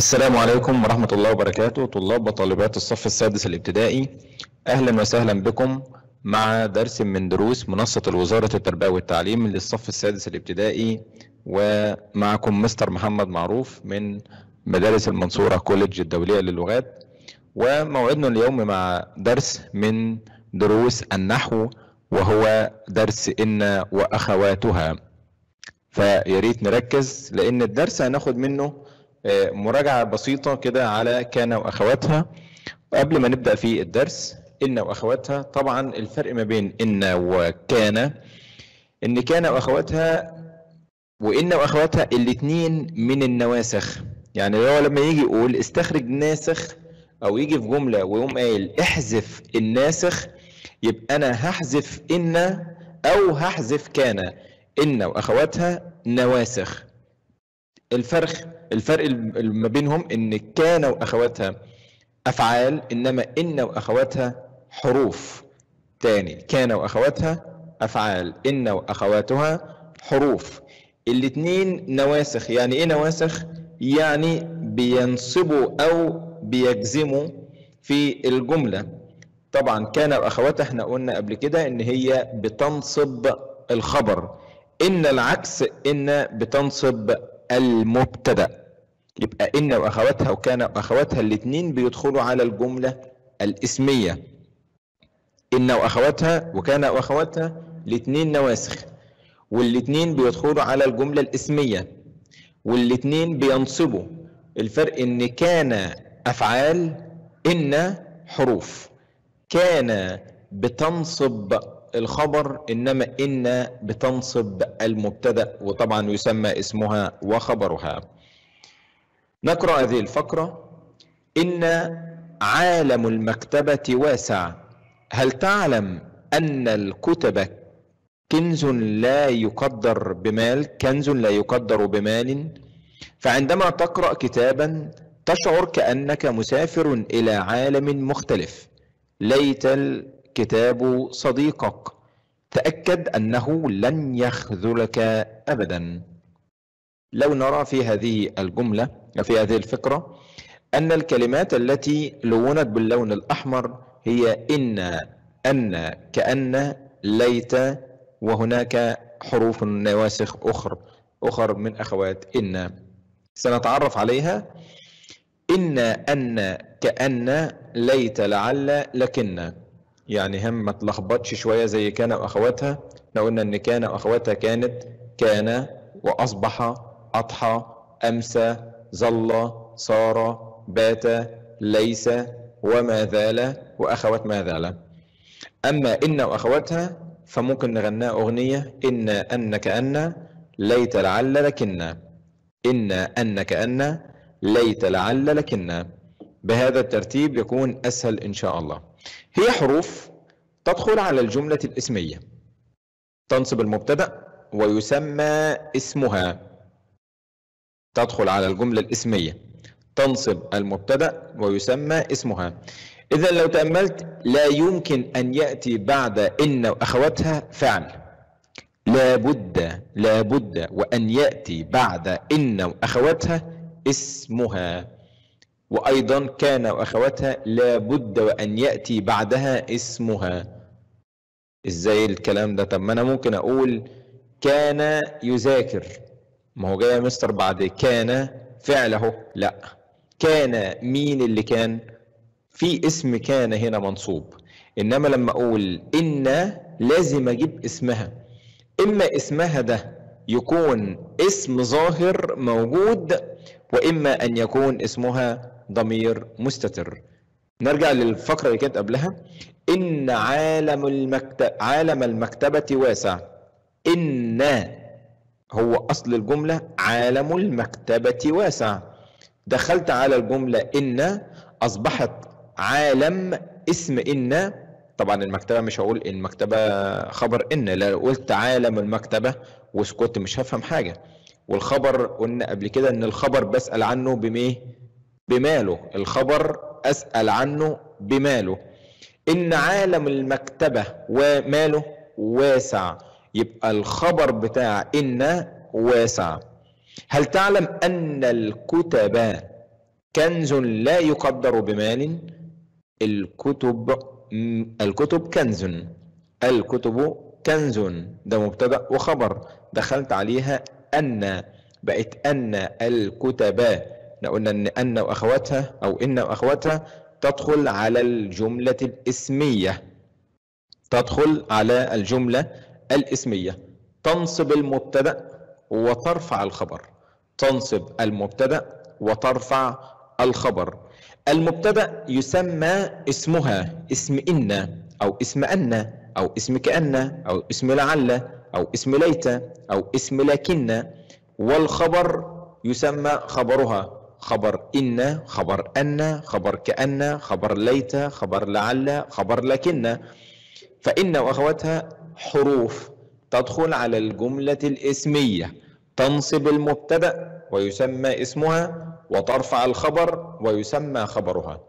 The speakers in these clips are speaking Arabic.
السلام عليكم ورحمة الله وبركاته طلاب وطالبات الصف السادس الابتدائي. أهلا وسهلا بكم مع درس من دروس منصة الوزارة التربية والتعليم للصف السادس الابتدائي. ومعكم مستر محمد معروف من مدارس المنصورة كوليدج الدولية للغات. وموعدنا اليوم مع درس من دروس النحو وهو درس إن وأخواتها. فياريت نركز لأن الدرس هناخد منه مراجعة بسيطة كده على كان وأخواتها. قبل ما نبدأ في الدرس إن وأخواتها طبعا الفرق ما بين إن وكان. إن كان وأخواتها وإن وأخواتها الاتنين من النواسخ. يعني هو لما يجي يقول استخرج ناسخ أو يجي في جملة ويقوم قايل احذف الناسخ يبقى أنا هحذف إن أو هحذف كان. إن وأخواتها نواسخ. الفرق الفرق ما بينهم إن كان وأخواتها أفعال إنما إن وأخواتها حروف. تاني كان وأخواتها أفعال إن وأخواتها حروف. الاتنين نواسخ. يعني إيه نواسخ؟ يعني بينصبوا أو بيجزموا في الجملة. طبعا كان وأخواتها إحنا قلنا قبل كده إن هي بتنصب الخبر. إن العكس إن بتنصب المبتدأ. يبقى إن وأخواتها وكان وأخواتها الاثنين بيدخلوا على الجملة الإسمية. إن وأخواتها وكان وأخواتها الاثنين نواسخ. والاثنين بيدخلوا على الجملة الإسمية. والاثنين بينصبوا. الفرق إن كان أفعال إن حروف. كان بتنصب الخبر إنما إن بتنصب المبتدأ وطبعا يسمى اسمها وخبرها. نقرأ هذه الفقرة. إن عالم المكتبة واسع. هل تعلم أن الكتب كنز لا يقدر بمال؟ كنز لا يقدر بمال. فعندما تقرأ كتابا تشعر كأنك مسافر إلى عالم مختلف. ليت الكتاب صديقك. تأكد أنه لن يخذلك ابدا. لو نرى في هذه الجملة في هذه الفقره أن الكلمات التي لونت باللون الأحمر هي إن أن كأن ليت وهناك حروف نواسخ أخر أخر من أخوات إن. سنتعرف عليها. إن أن كأن ليت لعل لكن. يعني هم ما تلخبطش شوية زي كان واخواتها إحنا قلنا إن كان واخواتها كانت كان وأصبح أضحى أمسى ظل صار بات ليس وما زال وأخوات ما زال. أما إن وأخواتها فممكن نغناها أغنية إن أن كان ليت لعل لكن. إن أن كان ليت لعل لكن. بهذا الترتيب يكون أسهل إن شاء الله. هي حروف تدخل على الجملة الإسمية. تنصب المبتدأ ويسمى اسمها. تدخل على الجملة الإسمية. تنصب المبتدأ ويسمى اسمها. إذا لو تأملت لا يمكن أن يأتي بعد إن واخواتها فعل. لابد لابد وأن يأتي بعد إن واخواتها اسمها. وأيضا كان وأخواتها لابد وأن يأتي بعدها اسمها. إزاي الكلام ده؟ طب ما أنا ممكن أقول كان يذاكر. ما هو جاي مستر بعد كان فعله لا. كان مين اللي كان؟ في اسم كان هنا منصوب. إنما لما أقول إن لازم أجيب اسمها. إما اسمها ده يكون اسم ظاهر موجود وإما أن يكون اسمها ضمير مستتر. نرجع للفقرة اللي كانت قبلها. إن عالم المكتب عالم المكتبة واسع. إن هو أصل الجملة عالم المكتبة واسع. دخلت على الجملة إن أصبحت عالم اسم إن. طبعا المكتبة مش هقول إن المكتبة خبر إن. لو قلت عالم المكتبة وسكت مش هفهم حاجة. والخبر قلنا قبل كده إن الخبر بسأل عنه بميه بماله. الخبر أسأل عنه بماله. إن عالم المكتبة وماله واسع. يبقى الخبر بتاع إن واسع. هل تعلم أن الكتب كنز لا يقدر بمال؟ الكتب الكتب كنز. الكتب كنز. ده مبتدأ وخبر. دخلت عليها أن. بقت أن الكتب قلنا إن أن وأخواتها أو إن وأخواتها تدخل على الجملة الإسمية. تدخل على الجملة الإسمية. تنصب المبتدأ وترفع الخبر. تنصب المبتدأ وترفع الخبر. المبتدأ يسمى اسمها اسم إن أو اسم أن أو اسم كأن أو اسم لعل أو اسم ليت أو اسم لكن. والخبر يسمى خبرها. خبر إن خبر أن خبر كأن خبر ليت خبر لعل خبر لكن. فإن وأخواتها حروف تدخل على الجملة الإسمية تنصب المبتدأ ويسمى اسمها وترفع الخبر ويسمى خبرها.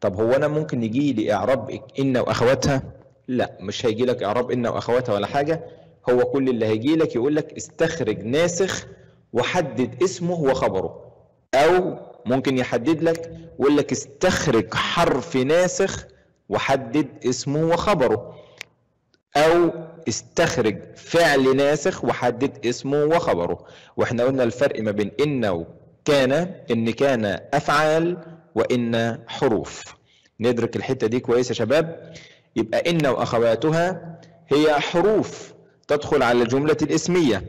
طب هو أنا ممكن يجي لي إعراب إن وأخواتها لا مش هيجي لك إعراب إن وأخواتها ولا حاجة. هو كل اللي هيجي لك يقول لك استخرج ناسخ وحدد اسمه وخبره. أو ممكن يحدد لك ويقول لك استخرج حرف ناسخ وحدد اسمه وخبره. أو استخرج فعل ناسخ وحدد اسمه وخبره. وإحنا قلنا الفرق ما بين إن وكان إن كان أفعال وإن حروف. ندرك الحتة دي كويس يا شباب؟ يبقى إن وأخواتها هي حروف تدخل على الجمله الإسمية.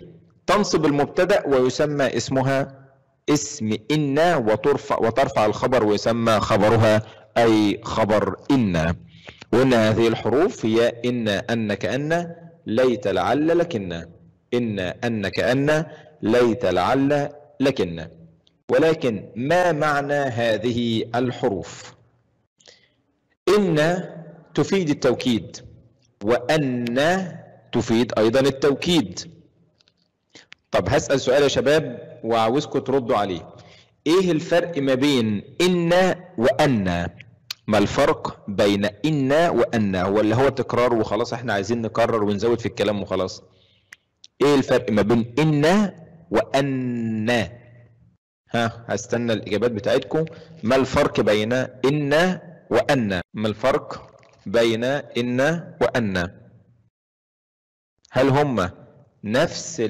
تنصب المبتدأ ويسمى اسمها اسم إن وترفع, وترفع الخبر ويسمى خبرها أي خبر إن. وإن هذه الحروف هي إن أن كأن ليت لعل لكن. إن أن كأن ليت لعل لكن. ولكن ما معنى هذه الحروف؟ إن تفيد التوكيد وأن تفيد أيضا التوكيد. طب هسأل سؤال يا شباب. وعاوزكم تردوا عليه. إيه الفرق ما بين إن وأن؟ ما الفرق بين إن وأن؟ ولا هو تكرار وخلاص إحنا عايزين نكرر ونزود في الكلام وخلاص. إيه الفرق ما بين إن وأن؟ ها هستنى الإجابات بتاعتكم. ما الفرق بين إن وأن؟ ما الفرق بين إن وأن؟ هل هما نفس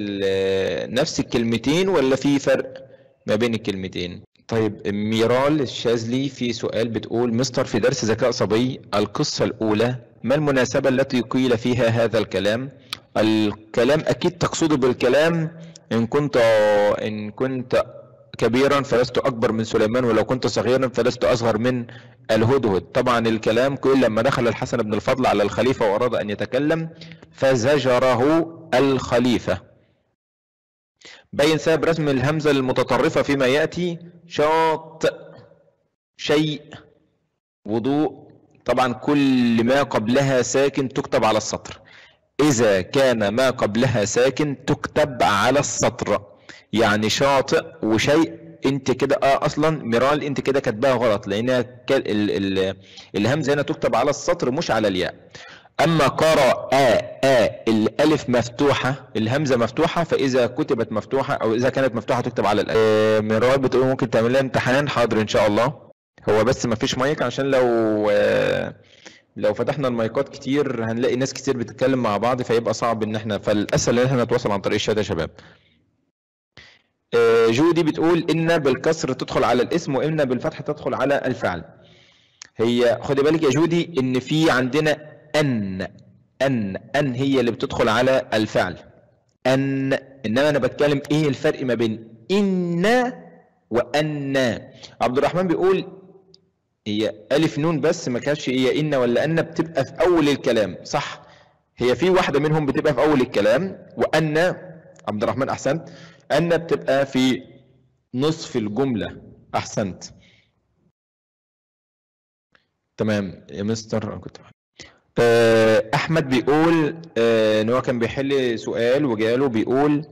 نفس الكلمتين ولا في فرق ما بين الكلمتين؟ طيب ميرال الشاذلي في سؤال بتقول مستر في درس ذكاء صبي القصة الأولى ما المناسبة التي قيل فيها هذا الكلام؟ الكلام أكيد تقصده بالكلام إن كنت إن كنت كبيرا فلست أكبر من سليمان ولو كنت صغيرا فلست أصغر من الهدهد. طبعا الكلام كل لما دخل الحسن بن الفضل على الخليفة وأراد أن يتكلم فزجره الخليفة. بين سبب رسم الهمزة المتطرفة فيما يأتي شاط شيء وضوء. طبعا كل ما قبلها ساكن تكتب على السطر. إذا كان ما قبلها ساكن تكتب على السطر. يعني شاطئ وشيء انت كده آه أصلا ميرال انت كده كاتباها غلط لأن الهمزة هنا تكتب على السطر مش على الياء. أما قرأ آ الألف مفتوحة الهمزة مفتوحة فإذا كتبت مفتوحة أو إذا كانت مفتوحة تكتب على الألف. آه ميرال بتقول ممكن تعمل لها امتحان حاضر إن شاء الله. هو بس ما فيش مايك عشان لو آه لو فتحنا المايكات كتير هنلاقي ناس كتير بتتكلم مع بعض فيبقى صعب إن إحنا فالأسهل إن إحنا نتواصل عن طريق الشات يا شباب. جودي بتقول إن بالكسر تدخل على الاسم وإن بالفتح تدخل على الفعل. هي خدي بالك يا جودي إن في عندنا أن أن أن هي اللي بتدخل على الفعل. أن إنما أنا بتكلم إيه الفرق ما بين إن وأن؟ عبد الرحمن بيقول هي ألف نون بس ما كانش هي إن ولا أن بتبقى في أول الكلام صح؟ هي في واحدة منهم بتبقى في أول الكلام وأن. عبد الرحمن أحسنت. أن بتبقى في نصف الجملة. أحسنت. تمام يا مستر. كنت آه، أحمد بيقول آه، إن هو كان بيحل سؤال وجاله بيقول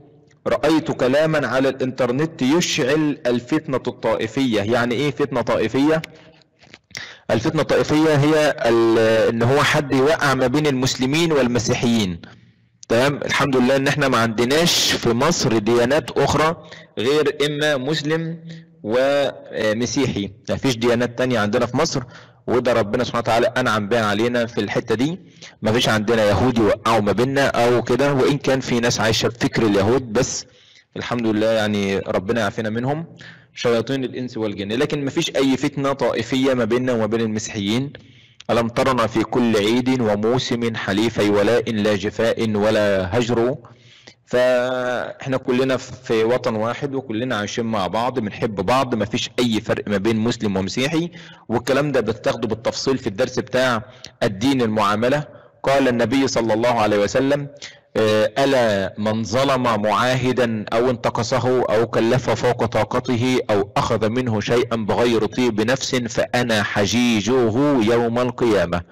رأيت كلاما على الإنترنت يشعل الفتنة الطائفية. يعني إيه فتنة طائفية؟ الفتنة الطائفية هي إن هو حد يوقع ما بين المسلمين والمسيحيين. تمام؟ الحمد لله إن إحنا ما عندناش في مصر ديانات أخرى غير إما مسلم ومسيحي مفيش ديانات تانية عندنا في مصر وده ربنا سبحانه وتعالى أنعم بها علينا في الحتة دي. مفيش عندنا يهودي وقعوا ما بيننا أو كده وإن كان في ناس عايشة بفكر اليهود بس الحمد لله يعني ربنا يعافينا منهم. شياطين الإنس والجن. لكن مفيش أي فتنة طائفية ما بيننا وما بين المسيحيين. ألم ترنا في كل عيد وموسم حليفي ولاء لا جفاء ولا هجر؟ فإحنا كلنا في وطن واحد وكلنا عايشين مع بعض بنحب بعض ما فيش أي فرق ما بين مسلم ومسيحي. والكلام ده بتاخده بالتفصيل في الدرس بتاع الدين المعاملة. قال النبي صلى الله عليه وسلم ألا من ظلم معاهدا أو انتقصه أو كلف فوق طاقته أو أخذ منه شيئا بغير طيب نفس فأنا حجيجه يوم القيامة.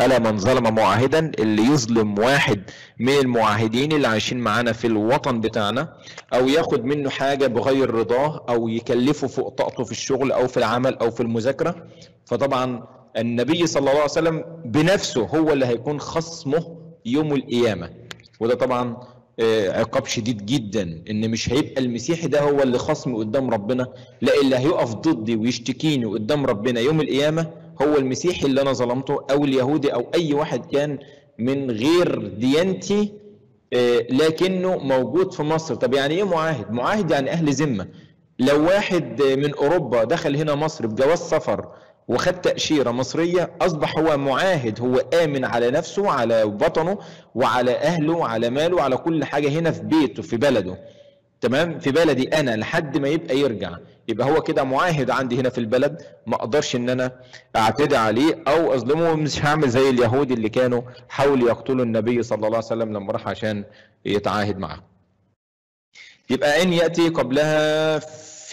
ألا من ظلم معاهدا اللي يظلم واحد من المعاهدين اللي عايشين معانا في الوطن بتاعنا أو ياخد منه حاجة بغير رضاه أو يكلفه فوق طاقته في الشغل أو في العمل أو في المذاكرة. فطبعا النبي صلى الله عليه وسلم بنفسه هو اللي هيكون خصمه يوم القيامة. وده طبعا عقاب شديد جدا إن مش هيبقى المسيحي ده هو اللي خصمي قدام ربنا لا اللي هيقف ضدي ويشتكيني قدام ربنا يوم القيامة هو المسيحي اللي أنا ظلمته أو اليهودي أو أي واحد كان من غير ديانتي لكنه موجود في مصر. طب يعني إيه معاهد؟ معاهد يعني أهل ذمة. لو واحد من أوروبا دخل هنا مصر بجواز سفر وخد تأشيرة مصرية أصبح هو معاهد هو آمن على نفسه على وطنه وعلى أهله وعلى ماله وعلى كل حاجة هنا في بيته في بلده. تمام؟ في بلدي أنا لحد ما يبقى يرجع. يبقى هو كده معاهد عندي هنا في البلد ما أقدرش إن أنا أعتدي عليه أو أظلمه مش هعمل زي اليهود اللي كانوا حاولوا يقتلوا النبي صلى الله عليه وسلم لما راح عشان يتعاهد معه. يبقى إن يأتي قبلها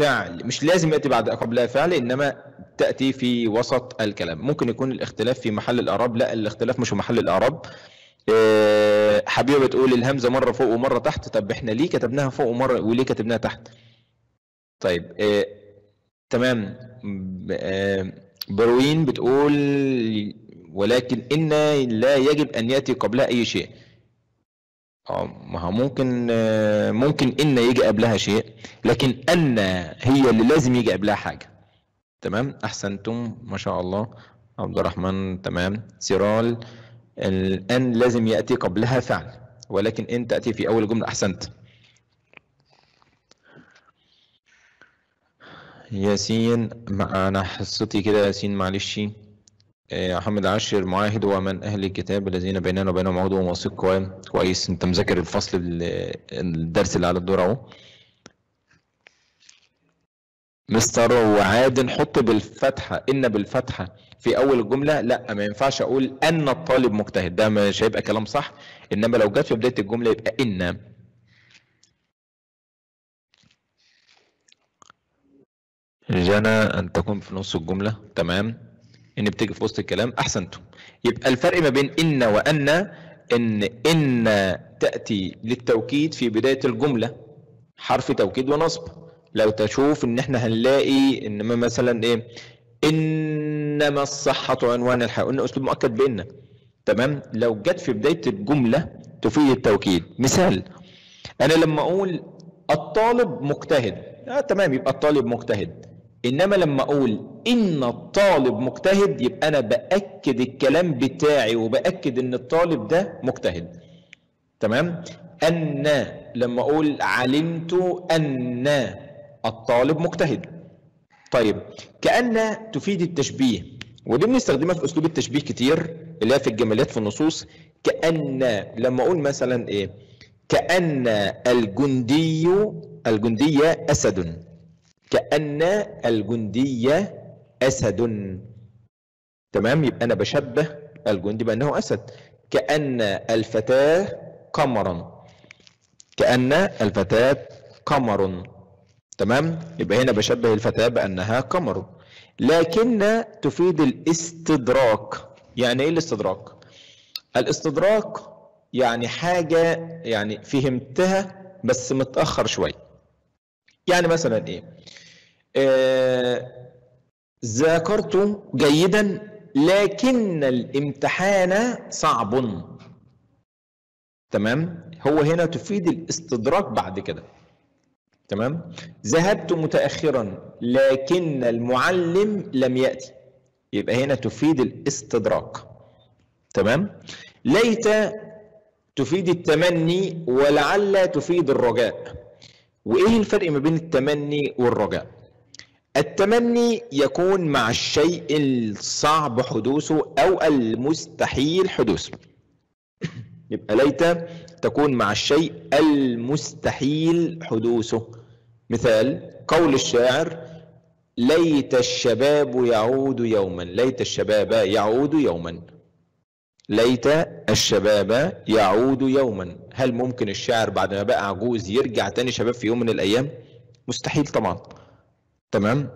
فعل مش لازم يأتي بعد قبلها فعل إنما تأتي في وسط الكلام. ممكن يكون الاختلاف في محل الاعراب لا الاختلاف مش في محل الاعراب أه حبيبة بتقول الهمزة مرة فوق ومرة تحت. طب إحنا ليه كتبناها فوق ومرة وليه كتبناها تحت؟ طيب أه تمام. أه بروين بتقول ولكن إن لا يجب أن يأتي قبلها أي شيء. آه ما هو ممكن ممكن إن يجي قبلها شيء لكن أن هي اللي لازم يجي قبلها حاجة. تمام؟ أحسنتم ما شاء الله. عبد الرحمن تمام. سيرال الأن لازم يأتي قبلها فعل ولكن إن تأتي في أول جملة. أحسنت. ياسين أنا حصتي كده ياسين معلش. محمد عاشر معاهد ومن أهل الكتاب الذين بيننا وبينهم عهد ومواثيق كويس أنت مذاكر الفصل الدرس اللي على الدور أهو. مستر وعاد نحط بالفتحة إن بالفتحة في أول الجملة. لا ما ينفعش أقول أن الطالب مجتهد. ده مش هيبقى كلام صح. إنما لو جت في بداية الجملة يبقى إن. جنى أن تكون في نص الجملة. تمام. ان بتيجي في وسط الكلام احسنتم. يبقى الفرق ما بين إن وأن إن إن تأتي للتوكيد في بداية الجملة حرف توكيد ونصب. لو تشوف إن إحنا هنلاقي انما مثلا إيه إنما الصحة عنوان الحياة قلنا أسلوب مؤكد بان تمام؟ لو جت في بداية الجملة تفيد التوكيد. مثال أنا لما أقول الطالب مجتهد. آه تمام يبقى الطالب مجتهد. إنما لما أقول إن الطالب مجتهد يبقى أنا بأكد الكلام بتاعي وبأكد إن الطالب ده مجتهد. تمام؟ أن لما أقول علمت أن الطالب مجتهد. طيب كأن تفيد التشبيه ودي بنستخدمها في أسلوب التشبيه كتير اللي هي في الجمالات في النصوص. كأن لما أقول مثلا إيه؟ كأن الجندي الجندية أسد. كأن الجندية أسد. تمام؟ يبقى أنا بشبه الجندي بأنه أسد. كأن الفتاة قمرا كأن الفتاة قمر. تمام؟ يبقى هنا بشبه الفتاة بأنها قمر. لكن تفيد الاستدراك. يعني إيه الاستدراك؟ الاستدراك يعني حاجة يعني فهمتها بس متأخر شوية يعني مثلا إيه؟ آه ذاكرت جيدا لكن الامتحان صعب. تمام؟ هو هنا تفيد الاستدراك بعد كده. تمام؟ ذهبت متاخرا لكن المعلم لم يأتي. يبقى هنا تفيد الاستدراك. تمام؟ ليت تفيد التمني ولعل تفيد الرجاء. وإيه الفرق ما بين التمني والرجاء؟ التمني يكون مع الشيء الصعب حدوثه أو المستحيل حدوثه. يبقى ليت تكون مع الشيء المستحيل حدوثه. مثال قول الشاعر ليت الشباب يعود يوما. ليت الشباب يعود يوما. ليت الشباب يعود يوما. هل ممكن الشاعر بعد ما بقى عجوز يرجع تاني شباب في يوم من الأيام؟ مستحيل طبعا. تمام؟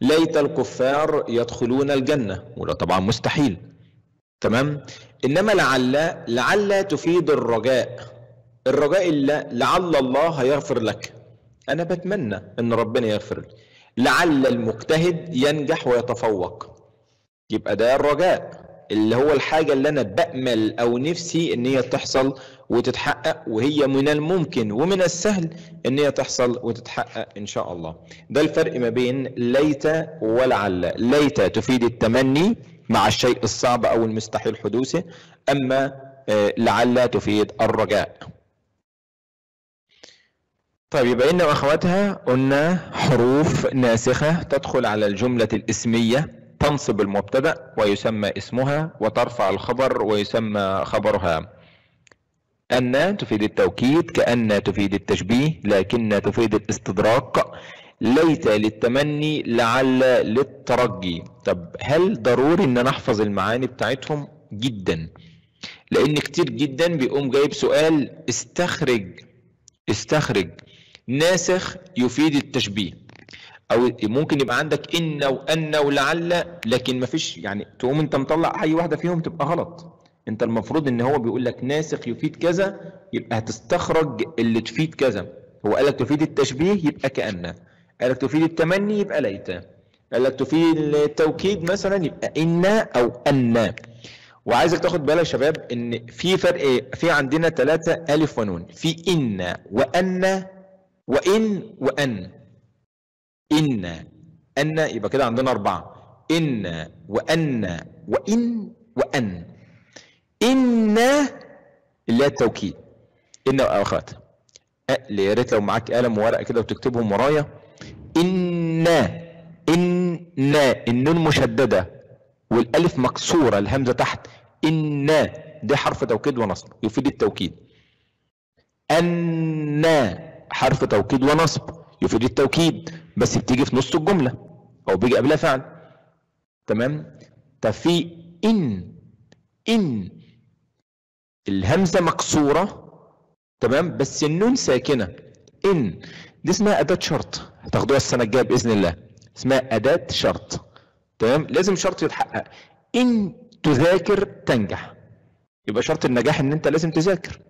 ليت الكفار يدخلون الجنة وده طبعا مستحيل. تمام؟ إنما لعل لعل تفيد الرجاء. الرجاء اللي لعل الله هيغفر لك. أنا بتمنى إن ربنا يغفر لي. لعل المجتهد ينجح ويتفوق. يبقى ده الرجاء اللي هو الحاجة اللي أنا بأمل أو نفسي إن هي تحصل وتتحقق وهي من الممكن ومن السهل إن هي تحصل وتتحقق إن شاء الله. ده الفرق ما بين ليت ولعل. ليت تفيد التمني مع الشيء الصعب أو المستحيل حدوثه أما لعل تفيد الرجاء. طيب يبقى إن وأخواتها قلنا حروف ناسخة تدخل على الجملة الإسمية تنصب المبتدأ ويسمى اسمها وترفع الخبر ويسمى خبرها. أن تفيد التوكيد كأن تفيد التشبيه لكن تفيد الاستدراك. ليت للتمني لعل للترجي. طب هل ضروري إن أنا احفظ المعاني بتاعتهم؟ جدا. لأن كتير جدا بيقوم جايب سؤال استخرج استخرج. ناسخ يفيد التشبيه. أو ممكن يبقى عندك إن وأن ولعل لكن مفيش يعني تقوم أنت مطلع أي واحدة فيهم تبقى غلط. انت المفروض ان هو بيقول لك ناسخ يفيد كذا يبقى هتستخرج اللي تفيد كذا. هو قال لك تفيد التشبيه يبقى كأن. قال لك تفيد التمني يبقى ليت. قال لك تفيد التوكيد مثلا يبقى إن أو أن. وعايزك تاخد بالك يا شباب إن في فرق في عندنا ثلاثة ألف ونون. في إن وأن وإن وأن. إن. أن يبقى كده عندنا أربعة. إن وأن وإن وأن. إن اللي هي التوكيد إن وأخوات يا ريت لو معاك قلم وورقة كده وتكتبهم ورايا. إن إن النون مشددة والألف مكسورة الهمزة تحت. إن ده حرف توكيد ونصب يفيد التوكيد. أن حرف توكيد ونصب يفيد التوكيد بس بتيجي في نص الجملة أو بيجي قبلها فعل. تمام؟ طب في إن إن الهمزة مكسورة تمام؟ بس النون ساكنة. إن دي اسمها أداة شرط. هتاخدوها السنة الجاية بإذن الله. اسمها أداة شرط. تمام؟ لازم شرط يتحقق. إن تذاكر تنجح. يبقى شرط النجاح إن أنت لازم تذاكر.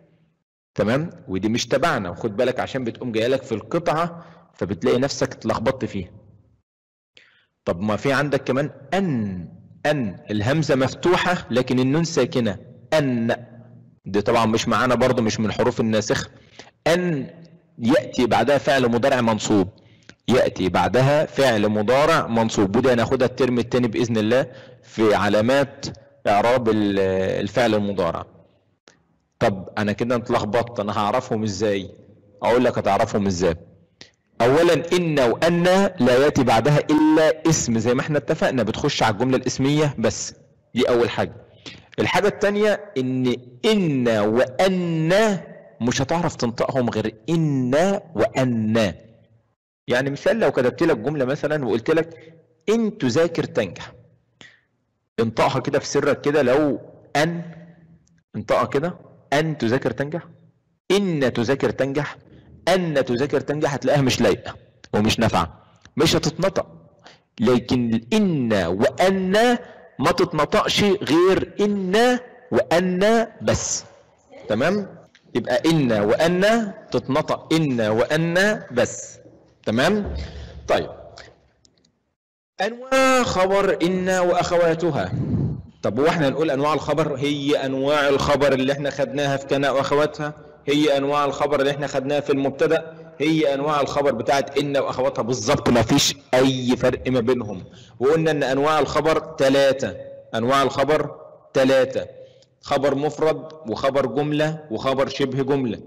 تمام؟ ودي مش تبعنا. وخد بالك عشان بتقوم جاية لك في القطعة فبتلاقي نفسك اتلخبطت فيها. طب ما في عندك كمان أن. أن. الهمزة مفتوحة لكن النون ساكنة. أن. دي طبعا مش معانا برضو مش من حروف الناسخ. أن يأتي بعدها فعل مضارع منصوب. يأتي بعدها فعل مضارع منصوب. ودي هناخدها الترم التاني بإذن الله في علامات إعراب الفعل المضارع. طب أنا كده اتلخبطت أنا هعرفهم إزاي؟ أقول لك هتعرفهم إزاي. أولا إن وأن لا يأتي بعدها إلا اسم زي ما إحنا اتفقنا بتخش على الجملة الإسمية بس. دي أول حاجة. الحاجة التانية إن إن وأن مش هتعرف تنطقهم غير إن وأن. يعني مثال لو كتبت لك جملة مثلا وقلت لك إن تذاكر تنجح. انطقها كده في سرك كده لو أن. انطقها كده. أن تذاكر تنجح. إن تذاكر تنجح. أن تذاكر تنجح هتلاقيها مش لايقة ومش نافعة. مش هتتنطق. لكن إن وأن ما تتنطقش غير إن وأن بس. تمام؟ يبقى إن وأن تتنطق إن وأن بس. تمام؟ طيب. أنواع خبر إن وأخواتها. طب وإحنا نقول أنواع الخبر؟ هي أنواع الخبر اللي إحنا خدناها في كنا وأخواتها. هي أنواع الخبر اللي إحنا خدناها في المبتدأ. هي أنواع الخبر بتاعت إن وأخواتها بالظبط ما فيش أي فرق ما بينهم. وقلنا إن أنواع الخبر ثلاثة أنواع الخبر ثلاثة خبر مفرد وخبر جملة وخبر شبه جملة.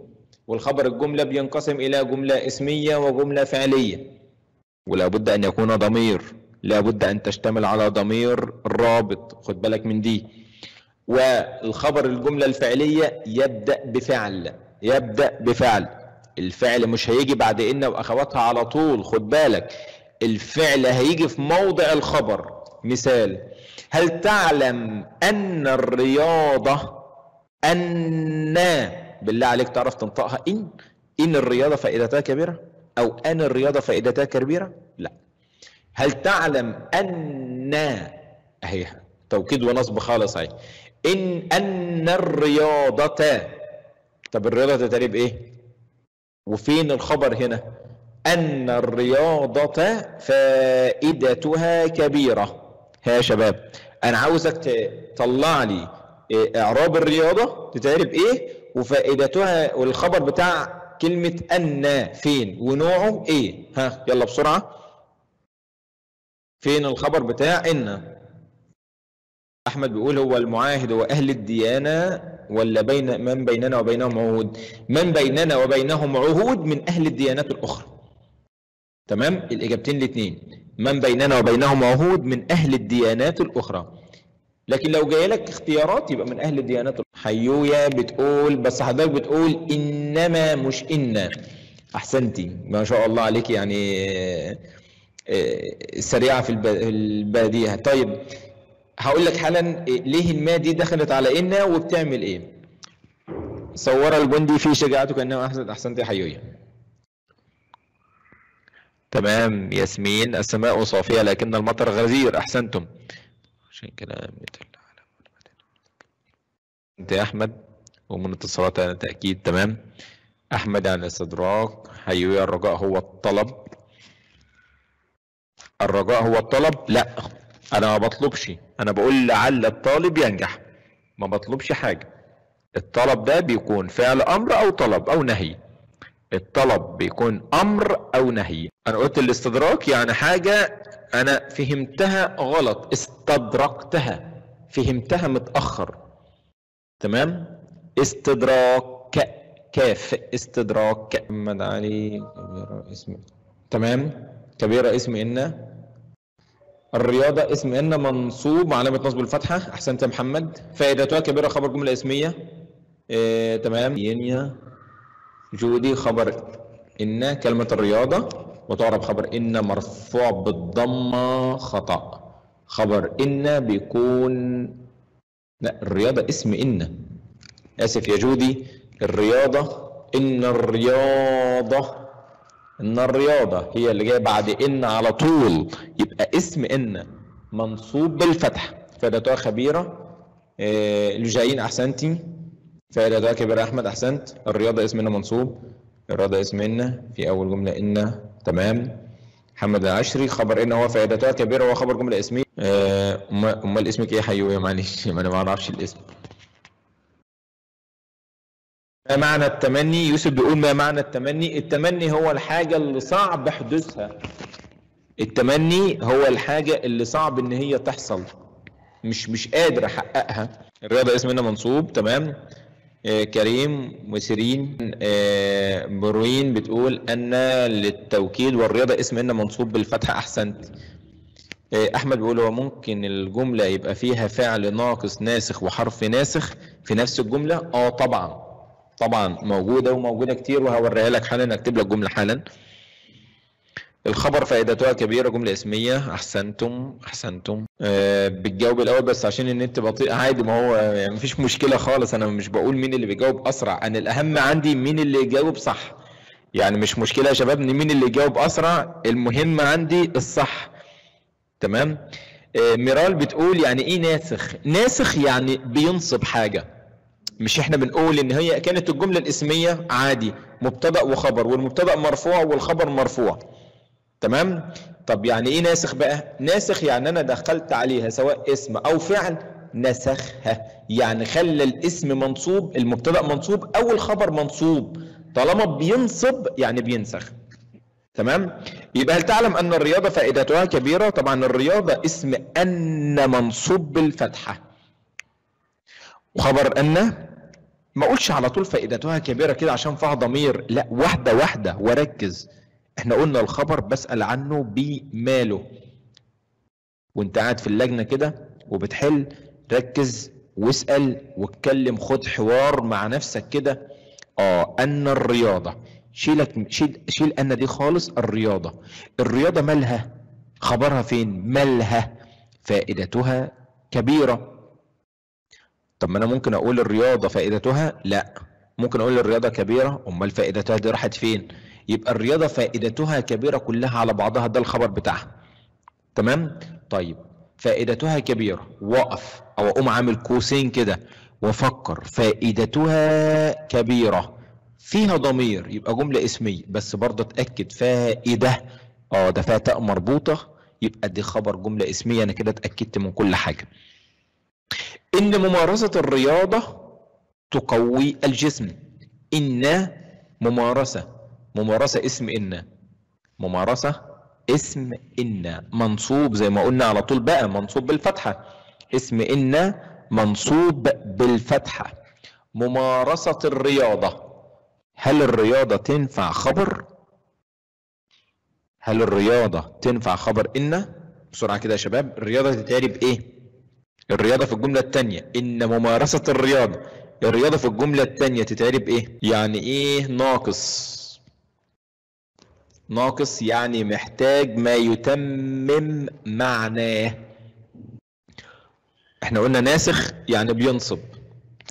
والخبر الجملة بينقسم إلى جملة اسمية وجملة فعلية. ولا بد أن يكون ضمير. لا بد أن تشتمل على ضمير رابط. خد بالك من دي. والخبر الجملة الفعلية يبدأ بفعل. يبدأ بفعل. الفعل مش هيجي بعد إن وأخواتها على طول خد بالك. الفعل هيجي في موضع الخبر. مثال هل تعلم أن الرياضة أن بالله عليك تعرف تنطقها إن؟ إن الرياضة فائدتها كبيرة؟ أو أن الرياضة فائدتها كبيرة؟ لا. هل تعلم أن أهي توكيد ونصب خالص أهي. إن أن الرياضة طب الرياضة تتري بإيه وفين الخبر هنا؟ أن الرياضة فائدتها كبيرة. ها يا شباب أنا عاوزك تطلع لي إعراب الرياضة تتعرب إيه؟ وفائدتها والخبر بتاع كلمة أن فين ونوعه إيه؟ ها يلا بسرعة. فين الخبر بتاع إن؟ أحمد بيقول هو المعاهد هو أهل الديانة ولا بين من بيننا وبينهم عهود؟ من بيننا وبينهم عهود من أهل الديانات الأخرى. تمام؟ الإجابتين الاثنين من بيننا وبينهم عهود من أهل الديانات الأخرى. لكن لو جاي لك اختيارات يبقى من أهل الديانات حيوية بتقول بس حضرتك بتقول إنما مش إن. أحسنتي ما شاء الله عليك يعني سريعة في البادية. طيب هقول لك حالا ليه الماء دي دخلت على إن وبتعمل إيه؟ صور الجندي في شجاعته كأنه أحسن أحسنت حيوية. تمام ياسمين السماء صافية لكن المطر غزير أحسنتم. عشان كده أنت يا أحمد ومن اتصالات على تأكيد تمام. أحمد على الاستدراك حيوي الرجاء هو الطلب. الرجاء هو الطلب؟ لا أنا ما بطلبش. أنا بقول لعل الطالب ينجح. ما بطلبش حاجة. الطلب ده بيكون فعل أمر أو طلب أو نهي. الطلب بيكون أمر أو نهي. أنا قلت الاستدراك يعني حاجة أنا فهمتها غلط. استدركتها. فهمتها متأخر. تمام؟ استدراك كاف. استدراك محمد علي كبيرة اسم. تمام؟ كبيرة اسم إن الرياضة اسم إن منصوب علامة نصب الفتحة أحسنت يا محمد. فائدتها كبيرة خبر جملة اسمية. إيه تمام. ينيا جودي خبر إن. كلمة الرياضة. وتعرب خبر إن مرفوع بالضمة خطأ. خبر إن بيكون. لا الرياضة اسم إن. آسف يا جودي. الرياضة إن الرياضة إن الرياضة هي اللي جاية بعد إن على طول. يبقى اسم إن منصوب بالفتح. فائدتها خبيرة إيه اللي جايين أحسنتي. فائدتها كبيرة أحمد أحسنت. الرياضة اسم إن منصوب. الرياضة اسم إن. في أول جملة إن. تمام. محمد العشري خبر إن هو فائدتها كبيرة وهو خبر جملة اسمية أمال اسمك إيه حيوية؟ معلش ما أنا ما أعرفش الاسم. ما معنى التمني؟ يوسف بيقول ما معنى التمني؟ التمني هو الحاجة اللي صعب حدوثها. التمني هو الحاجة اللي صعب إن هي تحصل. مش مش قادر أحققها. الرياضة اسمنا منصوب تمام؟ آه كريم وسيرين آه بروين بتقول أن للتوكيد والرياضة اسمنا منصوب بالفتحة أحسنت. أحمد بيقول هو ممكن الجملة يبقى فيها فعل ناقص ناسخ وحرف ناسخ في نفس الجملة؟ آه طبعا. طبعا موجودة وموجودة كتير وهوريها لك حالا أكتب لك جملة حالا. الخبر فائدتها كبيرة جملة اسمية. أحسنتم أحسنتم. أه بتجاوب الأول بس عشان النت بطيء. عادي ما هو يعني مفيش مشكلة خالص. أنا مش بقول مين اللي بيجاوب أسرع. أنا الأهم عندي مين اللي يجاوب صح. يعني مش مشكلة يا شباب مين اللي يجاوب أسرع. المهم عندي الصح. تمام؟ آه ميرال بتقول يعني إيه ناسخ؟ ناسخ يعني بينصب حاجة. مش إحنا بنقول إن هي كانت الجملة الإسمية؟ عادي. مبتدأ وخبر والمبتدأ مرفوع والخبر مرفوع. تمام؟ طب يعني إيه ناسخ بقى؟ ناسخ يعني أنا دخلت عليها سواء اسم أو فعل نسخها. يعني خلى الاسم منصوب المبتدأ منصوب أو الخبر منصوب. طالما بينصب يعني بينسخ. تمام؟ يبقى هل تعلم أن الرياضة فائدتها كبيرة؟ طبعا الرياضة اسم أن منصوب بالفتحة. وخبر أن ما اقولش على طول فائدتها كبيرة كده عشان فيها ضمير. لا واحدة واحدة وركز. إحنا قلنا الخبر بسأل عنه بماله. وانت قاعد في اللجنة كده وبتحل ركز واسأل واتكلم خد حوار مع نفسك كده. آه أن الرياضة شيلك شيل شيل أن دي خالص الرياضة. الرياضة مالها؟ خبرها فين؟ مالها؟ فائدتها كبيرة. طب ما أنا ممكن أقول الرياضة فائدتها؟ لا. ممكن أقول الرياضة كبيرة؟ أمال فائدتها دي راحت فين؟ يبقى الرياضة فائدتها كبيرة كلها على بعضها ده الخبر بتاعها. تمام؟ طيب. فائدتها كبيرة. وقف أو أقوم عامل قوسين كده وأفكر. فائدتها كبيرة. فيها ضمير. يبقى جملة اسمية. بس برضه أتأكد. فائدة. آه ده فيها تاء مربوطة. يبقى دي خبر جملة اسمية. أنا كده اتأكدت من كل حاجة. إن ممارسة الرياضة تقوي الجسم. إن ممارسة ممارسة اسم إن. ممارسة اسم إن. منصوب زي ما قلنا على طول بقى منصوب بالفتحة. اسم إن منصوب بالفتحة. ممارسة الرياضة. هل الرياضة تنفع خبر؟ هل الرياضة تنفع خبر إن؟ بسرعة كده يا شباب. الرياضة تتعرب إيه الرياضة في الجملة الثانية إن ممارسة الرياضة الرياضة في الجملة الثانية تتعرب إيه؟ يعني إيه ناقص؟ ناقص يعني محتاج ما يتمم معناه. إحنا قلنا ناسخ يعني بينصب.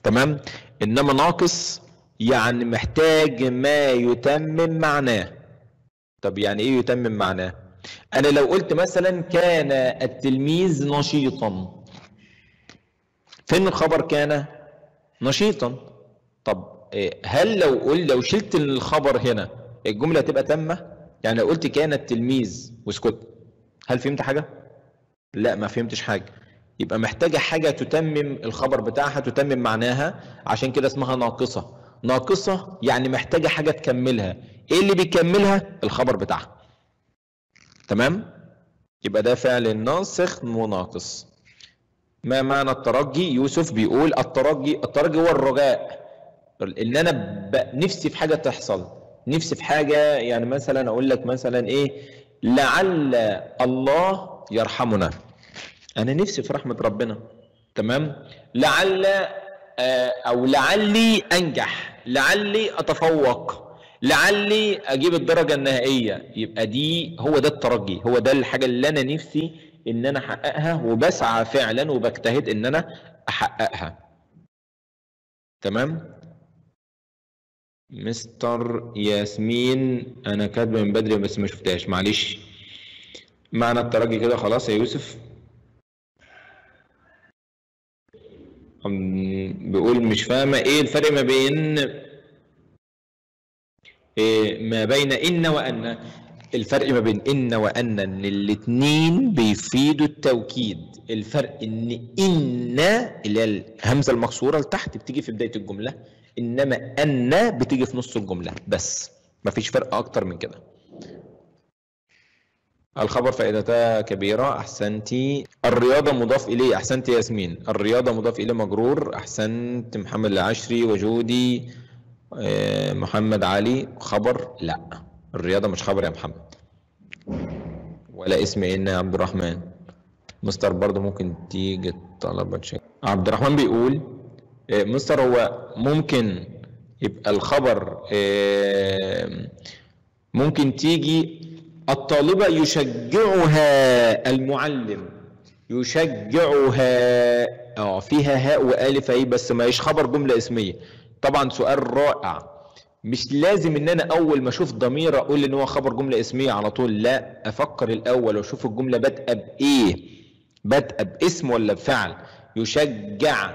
تمام؟ إنما ناقص يعني محتاج ما يتمم معناه. طب يعني إيه يتمم معناه؟ أنا لو قلت مثلا كان التلميذ نشيطا. فين الخبر كان؟ نشيطا. طب هل لو قلت لو شلت الخبر هنا الجملة تبقى تامة؟ يعني لو قلت كان التلميذ واسكت هل فهمت حاجة؟ لا ما فهمتش حاجة. يبقى محتاجة حاجة تتمم الخبر بتاعها تتمم معناها عشان كده اسمها ناقصة. ناقصة يعني محتاجة حاجة تكملها. إيه اللي بيكملها؟ الخبر بتاعها. تمام؟ يبقى ده فعل ناسخ وناقص. ما معنى الترجي؟ يوسف بيقول الترجي الترجي هو الرجاء. إن أنا نفسي في حاجة تحصل. نفسي في حاجة يعني مثلا أقول لك مثلا إيه؟ لعل الله يرحمنا. أنا نفسي في رحمة ربنا. تمام؟ لعل أو لعلي أنجح. لعلي أتفوق. لعلي أجيب الدرجة النهائية. يبقى دي هو ده الترجي. هو ده الحاجة اللي أنا نفسي إن أنا أحققها وبسعى فعلا وبجتهد إن أنا أحققها. تمام؟ مستر ياسمين أنا كاتبة من بدري بس ما شفتهاش. معلش. معنى الترجي كده خلاص يا يوسف؟ بيقول مش فاهمة إيه الفرق ما بين إيه ما بين إن وأن. الفرق ما بين إن وأن إن الاثنين بيفيدوا التوكيد. الفرق إن إن اللي هي الهمزة المكسوره لتحت بتيجي في بداية الجملة إنما أن بتيجي في نص الجملة بس. مفيش فرق أكتر من كده. الخبر فائدتها كبيرة أحسنتي. الرياضة مضاف إليه أحسنتي ياسمين. الرياضة مضاف إليه مجرور أحسنت محمد العشري وجودي. محمد علي خبر لا. الرياضة مش خبر يا محمد. ولا اسم إن يا عبد الرحمن؟ مستر برضه ممكن تيجي طلبة شيء عبد الرحمن بيقول مستر هو ممكن يبقى الخبر ممكن تيجي الطالبة يشجعها المعلم. يشجعها. آه فيها هاء وآلف أهي بس ما هيش خبر جملة اسمية. طبعا سؤال رائع. مش لازم إن أنا أول ما أشوف ضمير أقول إن هو خبر جملة اسمية على طول لا أفكر الأول وأشوف الجملة بادئة بإيه؟ بادئة باسم ولا بفعل؟ يشجع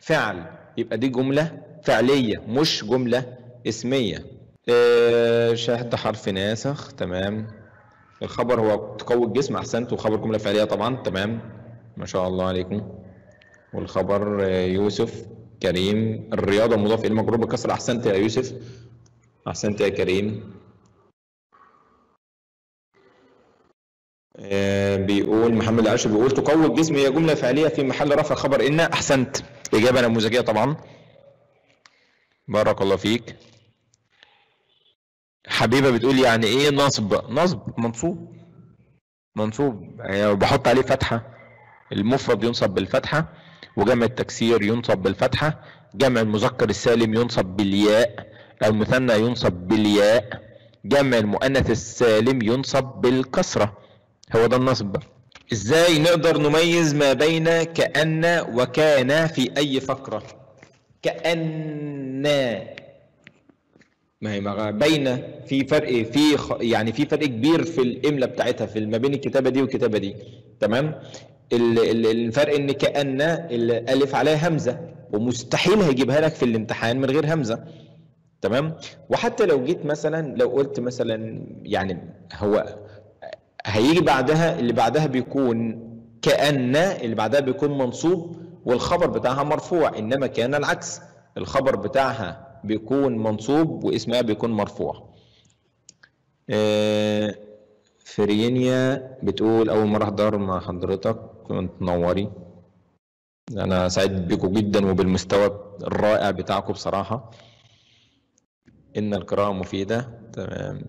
فعل يبقى دي جملة فعلية مش جملة اسمية. آه شهد حرف ناسخ تمام. الخبر هو تقوي الجسم أحسنت. وخبر جملة فعلية طبعا تمام. ما شاء الله عليكم. والخبر آه يوسف. كريم. الرياضة مضاف إلى مجرور بكسر. أحسنت يا يوسف. أحسنت يا كريم. آه، بيقول محمد العاشر بيقول تقوي الجسم هي جملة فعلية في محل رفع خبر إن أحسنت. إجابة نموذجية طبعا. بارك الله فيك. حبيبة بتقول يعني إيه نصب؟ نصب منصوب. منصوب. يعني بحط عليه فتحة المفرد ينصب بالفتحة. وجمع التكسير ينصب بالفتحة جمع المذكر السالم ينصب بالياء المثنى ينصب بالياء جمع المؤنث السالم ينصب بالكسرة. هو ده النصب إزاي نقدر نميز ما بين كأن وكان في أي فقرة؟ كأن. ما هي بين في فرق في خ- يعني في فرق كبير في الاملاء بتاعتها في ما بين الكتابة دي والكتابة دي. تمام؟ الفرق إن كأن الألف عليها همزة ومستحيل هيجيبها لك في الامتحان من غير همزة. تمام؟ وحتى لو جيت مثلا لو قلت مثلا يعني هو هيجي بعدها اللي بعدها بيكون كأن اللي بعدها بيكون منصوب والخبر بتاعها مرفوع إنما كان العكس. الخبر بتاعها بيكون منصوب واسمها بيكون مرفوع. آه، فرينيا بتقول أول مرة أحضر مع حضرتك. تنوري. أنا سعيد بيكم جدا وبالمستوى الرائع بتاعكم بصراحة. إن القراءه مفيدة. تمام.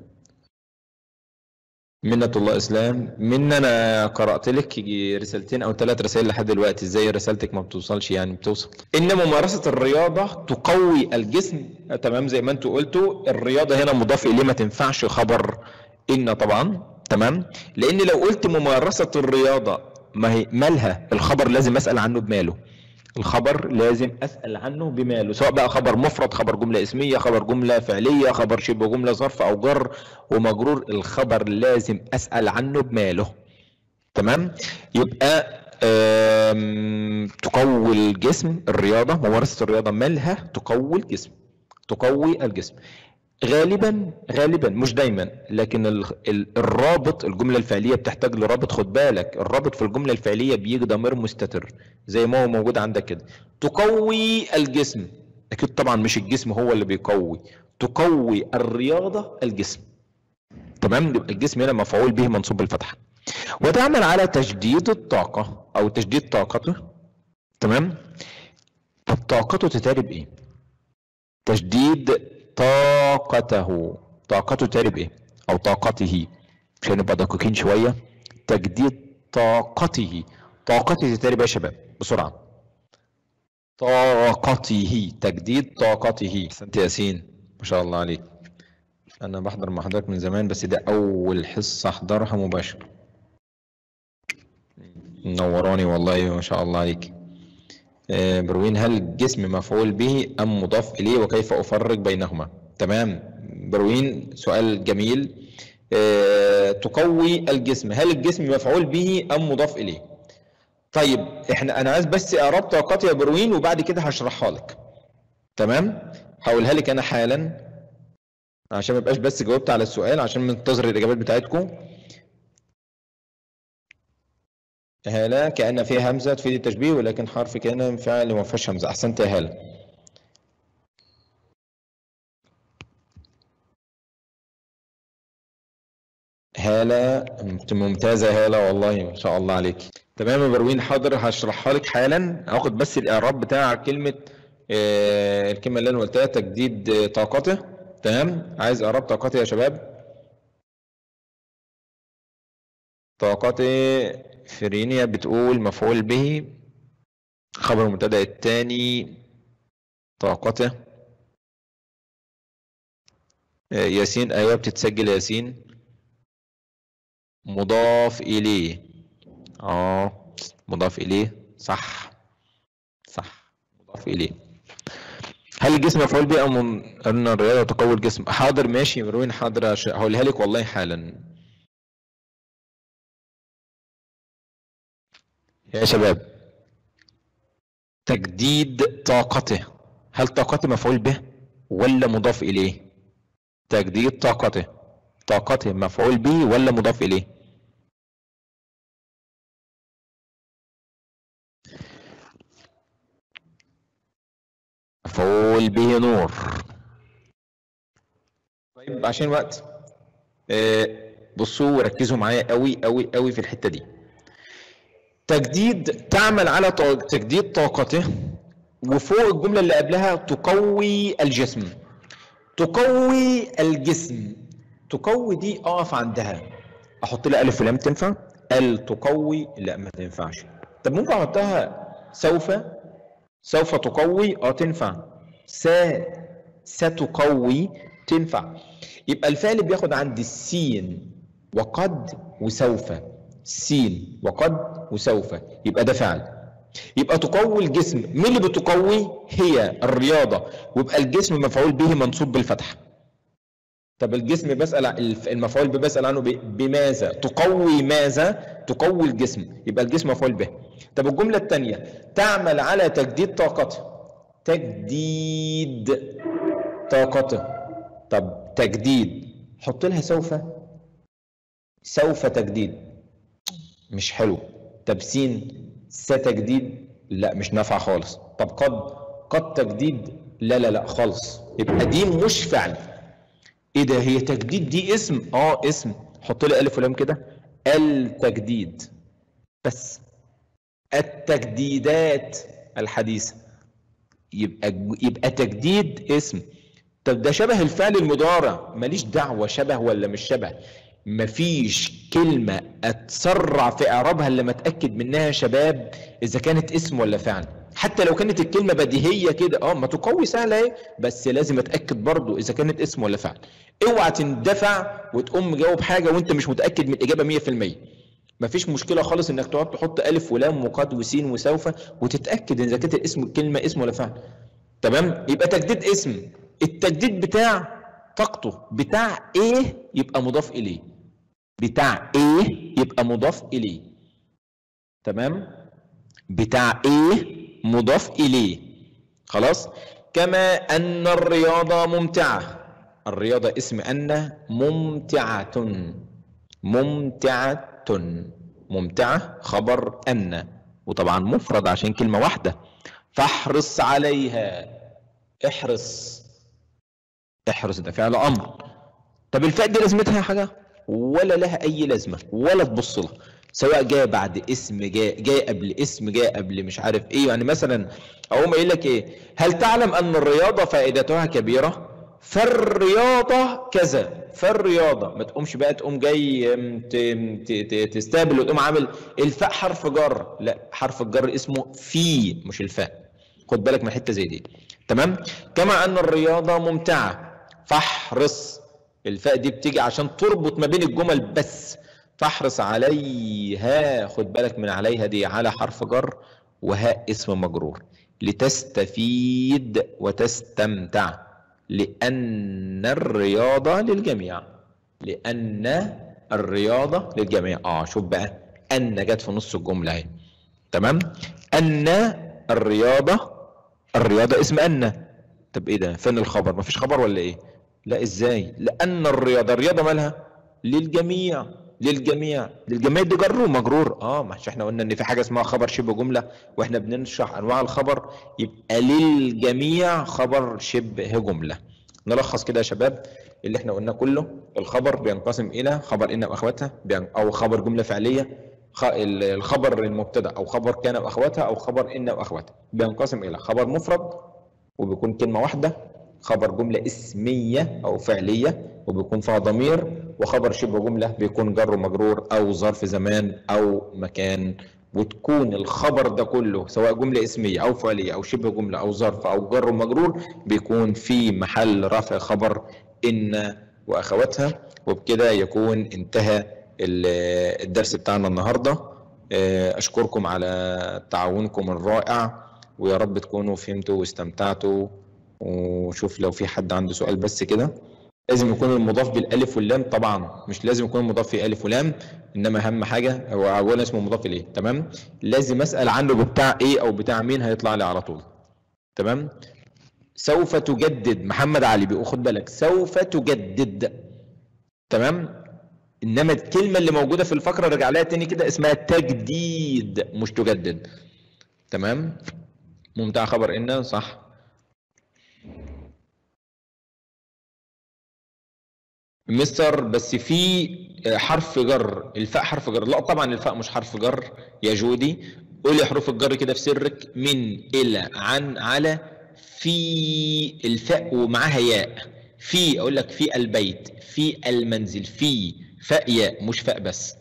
منة الله إسلام. من أنا قرأت لك رسالتين أو ثلاث رسائل لحد دلوقتي. إزاي رسالتك ما بتوصلش يعني بتوصل؟ إن ممارسة الرياضة تقوي الجسم. تمام. زي ما أنتوا قلتوا الرياضة هنا مضاف إليه. ما تنفعش خبر إن طبعا. تمام. لأن لو قلت ممارسة الرياضة ما هي مالها الخبر لازم أسأل عنه بماله. الخبر لازم أسأل عنه بماله سواء بقى خبر مفرد خبر جملة اسمية خبر جملة فعلية خبر شبه جملة ظرف أو جر ومجرور الخبر لازم أسأل عنه بماله. تمام؟ يبقى تقوي الجسم الرياضة ممارسة الرياضة مالها تقوي الجسم تقوي الجسم. غالبا غالبا مش دايما لكن ال- ال- الرابط الجملة الفعلية بتحتاج لرابط خد بالك الرابط في الجملة الفعلية بيجي ضمير مستتر زي ما هو موجود عندك كده. تقوي الجسم. أكيد طبعا مش الجسم هو اللي بيقوي. تقوي الرياضة الجسم. تمام؟ الجسم هنا مفعول به منصوب بالفتحة. وتعمل على تجديد الطاقة أو تجديد طاقته. تمام؟ طاقته تتاري بايه تجديد طاقته. طاقته تتاري بايه أو طاقته. عشان نبقى دقيقين شوية. تجديد طاقته. طاقته تتاري بقى يا شباب؟ بسرعة. طاقته. تجديد طاقته. احسنت يا ياسين ما شاء الله عليك. أنا بحضر مع حضرتك من زمان بس ده أول حصة أحضرها مباشر منوراني والله ما شاء الله عليك. بروين هل الجسم مفعول به أم مضاف إليه وكيف أفرق بينهما؟ تمام. بروين سؤال جميل. آه، تقوي الجسم هل الجسم مفعول به أم مضاف إليه؟ طيب إحنا أنا عايز بس اعراب طاقات يا بروين وبعد كده هشرحها لك. تمام؟ هقولها لك أنا حالا عشان ما يبقاش بس جاوبت على السؤال عشان منتظر الإجابات بتاعتكم. هالة كأن فيها همزة تفيد التشبيه ولكن حرف كأن فعل وما فيهاش همزة. أحسنت يا هالة. هالة ممتازة هالة والله ما شاء الله عليك. تمام يا بروين حاضر هشرحها لك حالا. هاخد بس الإعراب بتاع كلمة آه الكلمة اللي أنا قلتها تجديد آه، طاقته. تمام؟ عايز إعراب طاقته يا شباب؟ طاقته فرينيا بتقول مفعول به. خبر المبتدأ الثاني طاقته. آه، ياسين أيوة بتتسجل ياسين. مضاف إليه. آه مضاف إليه. صح. صح. مضاف إليه. هل الجسم مفعول به أم أن الرياضة تقوي الجسم؟ حاضر ماشي مروين حاضر هقولها لك والله حالا. يا شباب. تجديد طاقته. هل طاقته مفعول به ولا مضاف إليه؟ تجديد طاقته. طاقته مفعول به ولا مضاف إليه؟ مفعول به نور. طيب عشان الوقت آه، بصوا وركزوا معايا قوي قوي قوي في الحتة دي. تجديد تعمل على تجديد طاقته وفوق الجملة اللي قبلها تقوي الجسم. تقوي الجسم. تقوي دي أقف عندها. أحط لها ألف ولام تنفع؟ ال تقوي لا ما تنفعش. طب ممكن أحطها سوف؟ سوف تقوي؟ آه تنفع. س ستقوي تنفع. يبقى الفعل بياخد عندي السين وقد وسوف. سين وقد وسوف. يبقى ده فعل. يبقى تقوي الجسم. مين اللي بتقوي؟ هي الرياضة. ويبقى الجسم مفعول به منصوب بالفتحة طب الجسم الف- المفعول به بسأل عنه بماذا؟ تقوي ماذا؟ تقوي الجسم. يبقى الجسم مفعول به. طب الجملة الثانية تعمل على تجديد طاقته. تجديد طاقته. طب تجديد. حط لها سوف. سوف تجديد. مش حلو. طب سين ستجديد لا مش نافعه خالص. طب قد قد تجديد لا لا لا خالص. يبقى دي مش فعل. إيه ده؟ هي تجديد دي اسم. آه اسم. حط لي ألف ولام كده. التجديد. بس. التجديدات الحديثة. يبقى يبقى تجديد اسم. طب ده شبه الفعل المضارع. ماليش دعوة شبه ولا مش شبه. مفيش كلمة أتسرع في إعرابها إلا لما أتأكد منها شباب إذا كانت اسم ولا فعل. حتى لو كانت الكلمة بديهية كده آه ما تقوي سهلة أهي بس لازم أتأكد برضو إذا كانت اسم ولا فعل. اوعى تندفع وتقوم مجاوب حاجة وأنت مش متأكد من الإجابة 100% مفيش مشكلة خالص إنك تقعد تحط ألف ولام وقد وسين وسوف وتتأكد إذا كانت الاسم الكلمة اسم ولا فعل. تمام؟ يبقى تجديد اسم. التجديد بتاع طاقته بتاع إيه؟ يبقى مضاف إليه. بتاع إيه يبقى مضاف إليه. تمام؟ بتاع إيه مضاف إليه. خلاص؟ كما أن الرياضة ممتعة. الرياضة اسم أن ممتعة. ممتعة. ممتعة خبر أن. وطبعا مفرد عشان كلمة واحدة. فاحرص عليها. احرص. احرص ده فعل أمر. طب الفاء دي لازمتها حاجة؟ ولا لها أي لازمة ولا تبص لها. سواء جاء بعد اسم جاء جاء قبل اسم جاء قبل مش عارف إيه. يعني مثلا أقوم قايل لك إيه هل تعلم أن الرياضة فائدتها كبيرة؟ فالرياضة كذا فالرياضة. ما تقومش بقى تقوم جاي تستقبل وتقوم عامل الفاء حرف جر. لا حرف الجر اسمه في مش الفاء. خد بالك من حتة زي دي. تمام؟ كما أن الرياضة ممتعة. فاحرص. الفاء دي بتيجي عشان تربط ما بين الجمل بس. فاحرص عليها خد بالك من عليها دي على حرف جر وهاء اسم مجرور. لتستفيد وتستمتع لأن الرياضة للجميع. لأن الرياضة للجميع. آه شوف بقى أن جت في نص الجملة أهي. تمام؟ أن الرياضة الرياضة اسم أن. طب إيه ده؟ فين الخبر؟ مفيش خبر ولا إيه؟ لا إزاي؟ لأن الرياضة الرياضة مالها؟ للجميع للجميع. للجميع دي جر ومجرور آه مش إحنا قلنا إن في حاجة اسمها خبر شبه جملة وإحنا بنشرح أنواع الخبر يبقى للجميع خبر شبه جملة. نلخص كده يا شباب اللي إحنا قلناه كله. الخبر بينقسم إلى خبر إن واخواتها أو خبر جملة فعلية. الخبر المبتدأ أو خبر كان واخواتها أو خبر إن واخواتها بينقسم إلى خبر مفرد وبيكون كلمة واحدة. خبر جملة اسمية أو فعلية وبيكون فيها ضمير وخبر شبه جملة بيكون جر ومجرور أو ظرف زمان أو مكان. وتكون الخبر ده كله سواء جملة اسمية أو فعلية أو شبه جملة أو ظرف أو جر ومجرور بيكون في محل رفع خبر إن وأخواتها وبكده يكون انتهى ال- الدرس بتاعنا النهارده. آه، أشكركم على تعاونكم الرائع ويا رب تكونوا فهمتوا واستمتعتوا. وشوف لو في حد عنده سؤال بس كده. لازم يكون المضاف بالألف واللام طبعا مش لازم يكون المضاف فيه ألف ولام إنما أهم حاجة هو اولا اسمه مضاف إليه تمام؟ لازم أسأل عنه بتاع إيه أو بتاع مين هيطلع لي على طول تمام؟ سوف تجدد محمد علي بيقول خد بالك سوف تجدد تمام؟ إنما الكلمة اللي موجودة في الفقرة رجع لها تاني كده اسمها تجديد مش تجدد تمام؟ ممتع خبر إن صح؟ مستر بس في حرف جر. الفاء حرف جر. لا طبعا الفاء مش حرف جر يا جودي. قولي حروف الجر كده في سرك. من إلى عن على في الفاء ومعاها ياء. في أقول لك في البيت في المنزل في فاء ياء مش فاء بس.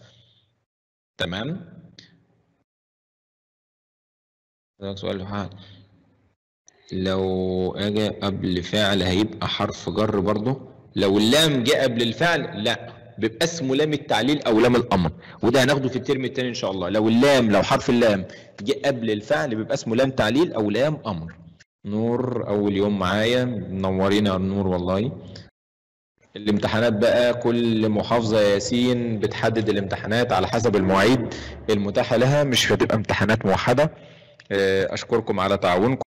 تمام؟ سؤال لو اجى قبل فعل هيبقى حرف جر برضه؟ لو اللام جه قبل الفعل لا. بيبقى اسمه لام التعليل أو لام الأمر. وده هناخده في الترم الثاني إن شاء الله. لو اللام لو حرف اللام جه قبل الفعل بيبقى اسمه لام تعليل أو لام أمر. نور أول يوم معايا. منورين يا نور والله. الامتحانات بقى كل محافظة يا ياسين بتحدد الامتحانات على حسب المواعيد المتاحة لها. مش هتبقى امتحانات موحدة. أشكركم على تعاونكم.